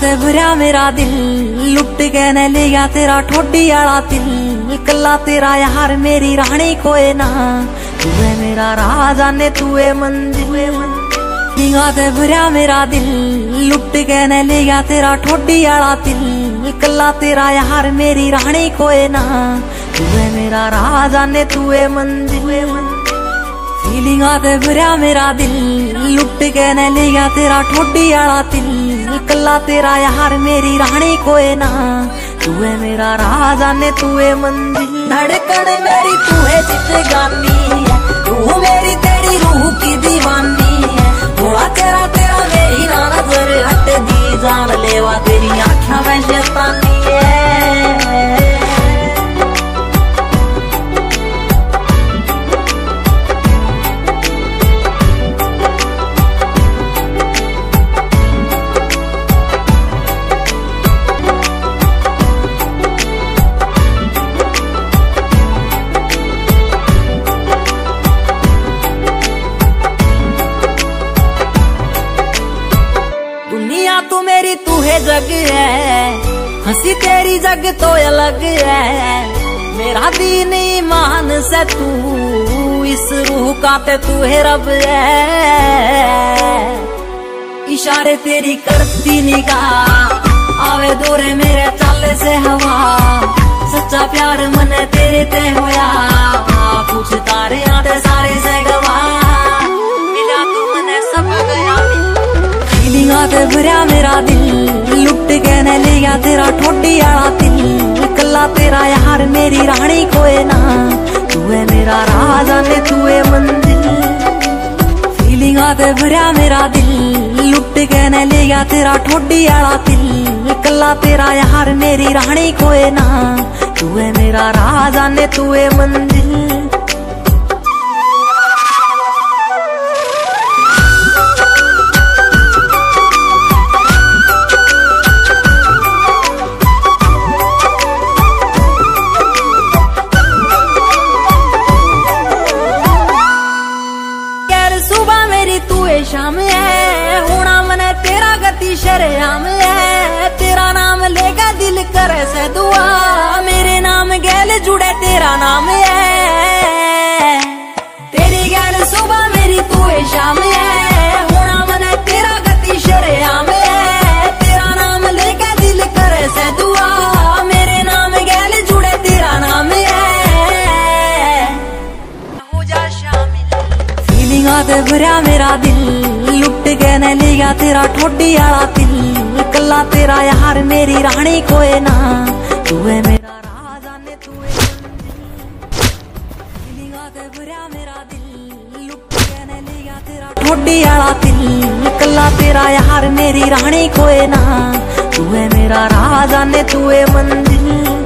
ते भरया मेरा दिल। लुट के न ले गया तेरा ठोडी आला दिल। कला तेरा यार मेरी रानी कोई ना। तू है मेरा राजा ने तू है मंदिर निगा ते भरया मेरा दिल। लुट के न ले गया तेरा ठोडी आला दिल। कला तेरा यार मेरी रानी कोई ना। तू है मेरा राजा ने तू है मंदिर फीलिंग ते भरिया मेरा दिल, लुट के न लिया तेरा ठोडी आला दिल। कला तेरा यार मेरी रानी कोई ना, तू है मेरा राजा ने तू है मंदिर धड़कन मेरी, तू है जिंदगानी है तू है जग है। हँसी तेरी जग तो अलग है। मेरा दीन ईमान से तू, इस रूह का ते तू है रब है। इशारे तेरी करती निगाह, आवे दूरे मेरे चाले से हवा। सच्चा प्यार मन तेरे ते होया पूछ तारे आते सारे से गवा। मिला तू मने सब गया। फीलिंग आते मेरा दिल। ठोडी आला दिल कला तेरा यार, मेरी रानी कोई ना। तू है मेरा राजा ने तू है मंदिर। फीलिंग आते भरया मेरा दिल। लुट के न लिया तेरा ठोडी आला दिल कला तेरा यार, मेरी रानी कोई ना। तू है मेरा राजा ने तू शरेआम है, तेरा नाम लेगा दिल करे से दुआ। मेरे नाम गैल जुड़े, तेरा नाम है। तेरी गैल सुबह मेरी तू है शाम है। होना मने तेरा गति शरेआम है। नाम लेगा दिल करे मेरे नाम गैल जुड़े, तेरा नाम है। शामिल मेरा दिल। लुट के न लिया तेरा ठोडी आला दिल। कला तेरा यार, मेरी रानी कोई ना। तू है मेरा राजा ने तू है ठोडी आला दिल। कला तेरा यार, मेरी रानी कोई ना। तू है मेरा राजा ने तू है मंदिर।